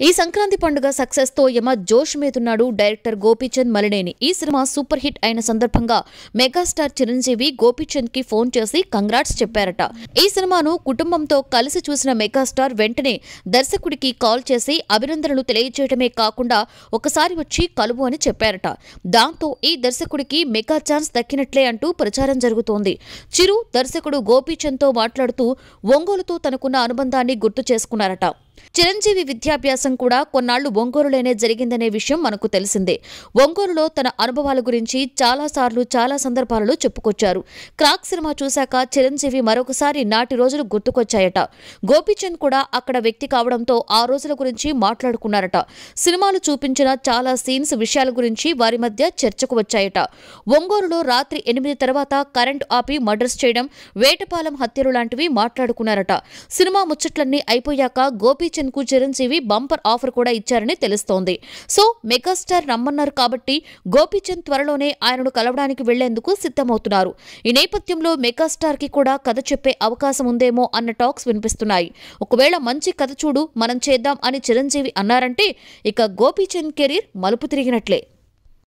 ఈ సంక్రాంతి పండుగ సక్సెస్తో యమ జోష్ మీదున్నాడు డైరెక్టర్ గోపీచంద్ మలినేని. ఈ సినిమా సూపర్ హిట్ అయిన సందర్భంగా మెగాస్టార్ చిరంజీవి గోపీచంద్కి ఫోన్ చేసి కంగ్రాట్స్ చెప్పారట. ఈ సినిమాను కుటుంబంతో కలిసి చూసిన మెగాస్టార్ వెంటనే దర్శకుడికి కాల్ చేసి అభినందనలు తెలియజేయడమే కాకుండా ఒకసారి వచ్చి కలువు అని చెప్పారట. దాంతో ఈ దర్శకుడికి మెగా ఛాన్స్ దక్కినట్లే అంటూ ప్రచారం జరుగుతోంది. చిరు దర్శకుడు గోపీచంద్తో మాట్లాడుతూ ఒంగోలుతో తనకున్న అనుబంధాన్ని గుర్తు చేసుకున్నారట. చిరంజీవి విద్యాభ్యాసం కూడా కొన్నాళ్ళు ఒంగోలులోనే జరిగిందనే విషయం మనకు తెలిసిందే. ఒంగోలులో తన అనుభవాల గురించి చాలా సార్లు చాలా సందర్భాలలో చెప్పుకొచ్చారు. క్రాక్ సినిమా చూశాక చిరంజీవి మరొకసారి నాటి రోజులు గుర్తుకొచ్చాయట. గోపీచంద్ కూడా అక్కడ వ్యక్తి కావడంతో ఆ రోజుల గురించి మాట్లాడుకున్నారట. సినిమాలు చూపించిన చాలా సీన్స్ విషయాల గురించి వారి మధ్య చర్చకు వచ్చాయట. ఒంగోలులో రాత్రి ఎనిమిది తర్వాత కరెంట్ ఆపి మర్డర్స్ చేయడం వేటపాలెం హత్యలు లాంటివి మాట్లాడుకున్నారట. సినిమా ముచ్చట్లన్నీ అయిపోయాక గోపీచంద్కు చిరంజీవి బంపర్ ఆఫర్ కూడా ఇచ్చారని తెలుస్తోంది. సో మెగాస్టార్ రమ్మన్నారు కాబట్టి గోపీచంద్ త్వరలోనే ఆయనను కలవడానికి వెళ్ళేందుకు సిద్ధమవుతున్నారు. ఈ నేపథ్యంలో మెగాస్టార్కి కూడా కథ చెప్పే అవకాశం ఉందేమో అన్న టాక్స్ వినిపిస్తున్నాయి. ఒకవేళ మంచి కథ చూడు మనం చేద్దాం అని చిరంజీవి అన్నారంటే ఇక గోపీచంద్ కెరీర్ మలుపు తిరిగినట్లే.